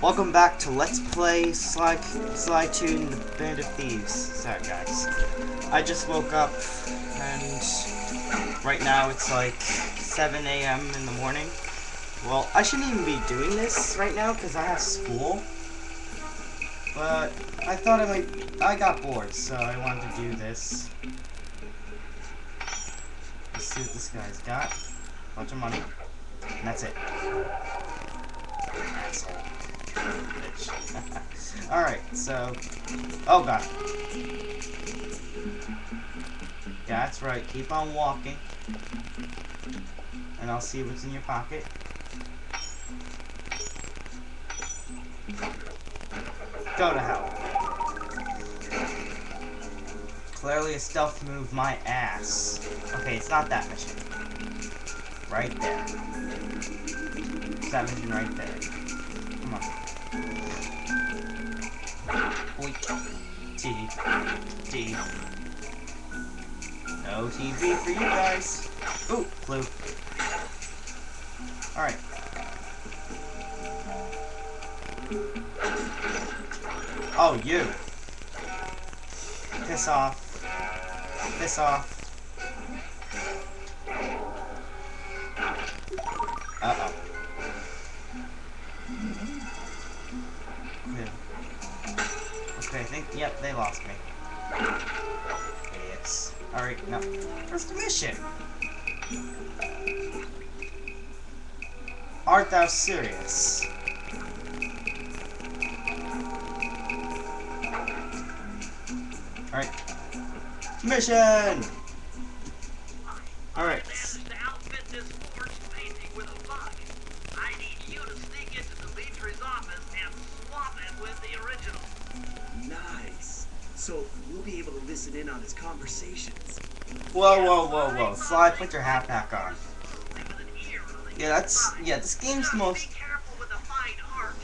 Welcome back to Let's Play Sly, Sly 2 Band of Thieves. Sorry guys. I just woke up and right now it's like 7 a.m. in the morning. Well, I shouldn't even be doing this right now because I have school. But I thought I might, I got bored so I wanted to do this. Let's see what this guy's got. Bunch of money. And that's it. Asshole. Alright, so... Oh god. That's right. Keep on walking. And I'll see what's in your pocket. Go to hell. Clearly a stealth move my ass. Okay, it's not that mission. Right there. That mission right there. Boink. T. T. No TV for you guys. Ooh, clue. Alright. Oh, you. Piss off. Piss off. Uh-oh. Lost me. Idiots. Alright, now, where's the mission? Art thou serious? Alright. Mission! Alright. To outfit this forged painting with a bug, I need you to sneak into Dimitri's office and swap it with the original. Nice. So we'll be able to listen in on his conversations. Whoa, whoa, whoa, whoa. Sly, put your hat back on. With an ear on the Yeah, that's, yeah, this game's the most, careful with the fine art.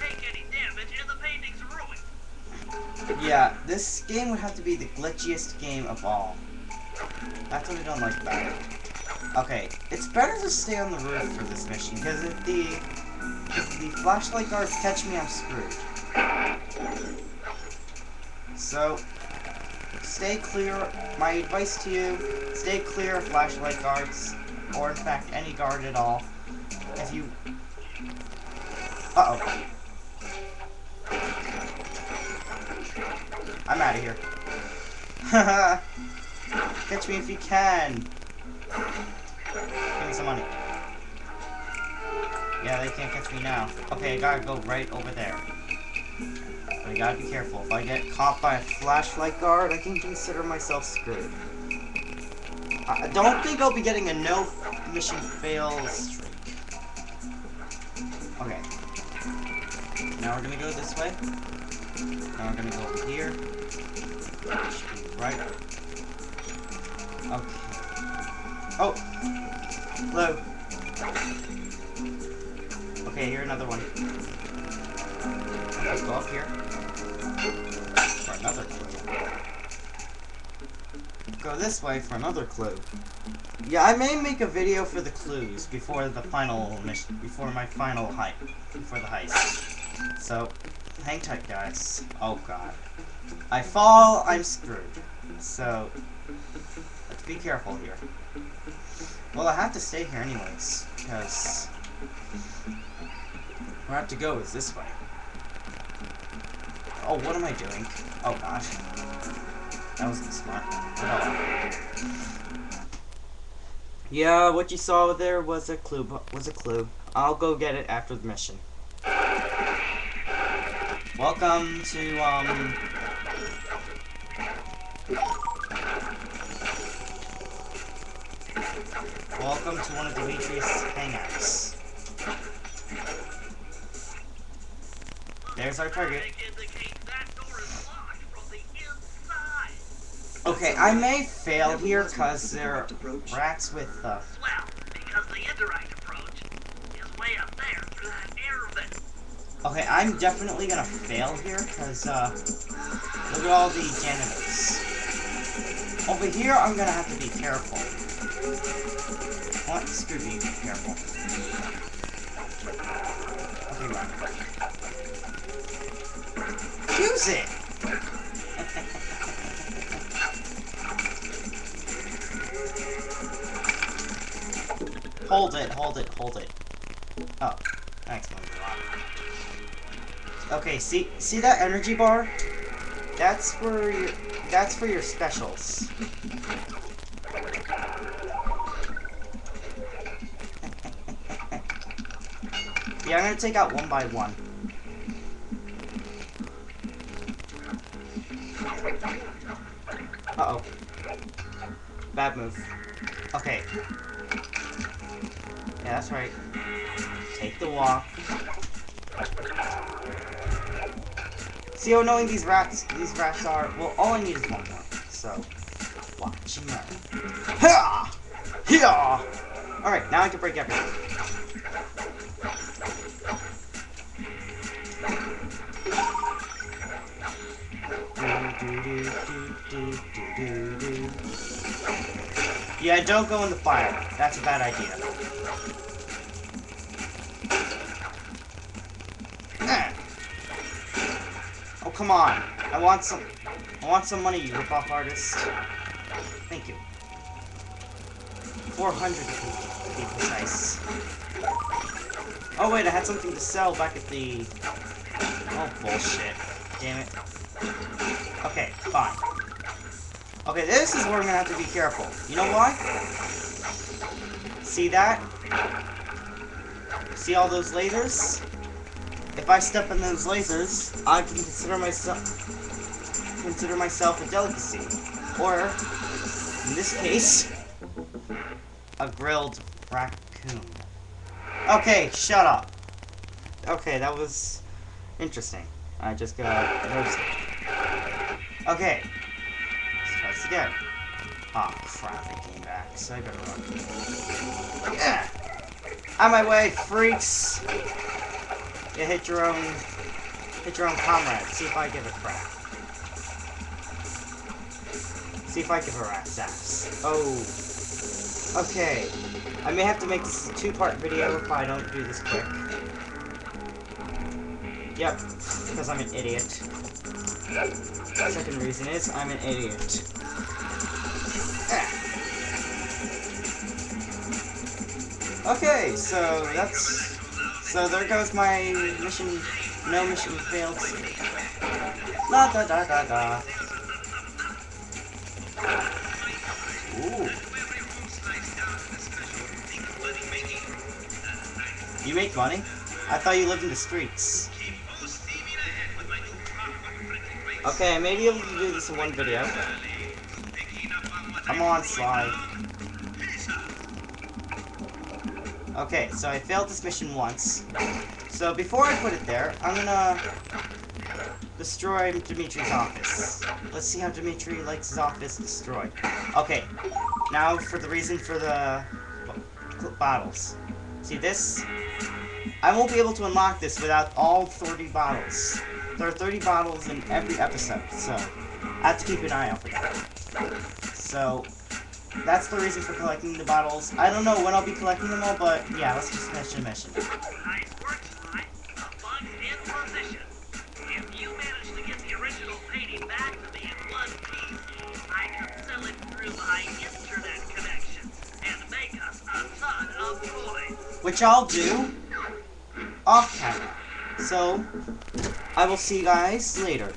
Take any damage and the painting's ruined. yeah, this game would have to be the glitchiest game of all. That's what I don't like about it. Okay, it's better to stay on the roof for this mission, because if the, if the flashlight guards catch me, I'm screwed. So, stay clear, my advice to you, stay clear of flashlight guards, or in fact, any guard at all. If you... Uh-oh. I'm out of here. Catch me if you can. Give me some money. Yeah, they can't catch me now. Okay, I gotta go right over there. But I gotta be careful. If I get caught by a flashlight guard, I can consider myself screwed. I don't think I'll be getting a no mission fail streak. Okay. Now we're gonna go this way. Now we're gonna go over here. Right. Okay. Oh! Hello. Okay, here another one. Let's go up here. For another clue. Go this way for another clue. Yeah, I may make a video for the clues before the final mission, before my final heist, before the heist. So, hang tight, guys. Oh god. I fall, I'm screwed. So, let's be careful here. Well, I have to stay here anyways, because where I have to go is this way. Oh, what am I doing? Oh gosh. That wasn't smart. Oh. Yeah, what you saw there was a clue. Was a clue. I'll go get it after the mission. Welcome to um. Welcome to one of Dimitri's hangouts. There's our target. Okay, I may fail here because there are rats with uh. Well, because the indirect approach is way up there through that air vent. Okay, I'm definitely gonna fail here because uh, look at all the janitors. Over here, I'm gonna have to be careful. What? Screw you, be careful. Okay, run. use hold it, hold it, hold it. Oh, thanks, Okay, see see that energy bar? That's for your that's for your specials. yeah, I'm gonna take out one by one. Uh oh. Bad move. Okay. Yeah, that's right. Take the walk. See how knowing these rats these rats are? Well all I need is one more. So watch and learn. Ha! Yeah! Alright, now I can break everything. Yeah, don't go in the fire. That's a bad idea. Come on. I want some... I want some money, you rip-off artist. Thank you. 400 to be precise. Oh, wait, I had something to sell back at the... Oh, bullshit. Damn it. Okay, fine. Okay, this is where I'm gonna have to be careful. You know why? See that? See all those lasers? If I step in those lasers, I can consider myself consider myself a delicacy. Or, in this case, a grilled raccoon. Okay, shut up. Okay, that was interesting. I just got roasted. Okay, again. Oh crap, they came back, so I better run. Yeah! On my way, freaks! You hit your own hit your own comrade. See if I give a crap. See if I give a rat's ass. Oh. Okay. I may have to make this a two-part video if I don't do this quick. Yep, because I'm an idiot. Second reason is I'm an idiot. Ah. Okay, so that's so there goes my mission. No mission failed. La da da da da. Ooh. You make money? I thought you lived in the streets. Okay, maybe I may be able to do this in one video. Come on, slide. Okay, so I failed this mission once. So before I put it there, I'm gonna destroy Dimitri's office. Let's see how Dimitri likes his office destroyed. Okay, now for the reason for the bottles. See this? I won't be able to unlock this without all 30 bottles. There are 30 bottles in every episode, so I have to keep an eye out for that. So, that's the reason for collecting the bottles. I don't know when I'll be collecting them all, but yeah, let's just finish the mission. Nice work, Sly. The bug's in position. If you manage to get the original painting back to me in one piece, I can sell it through my internet connection and make us a ton of coins. Which I'll do off camera. So, I will see you guys later.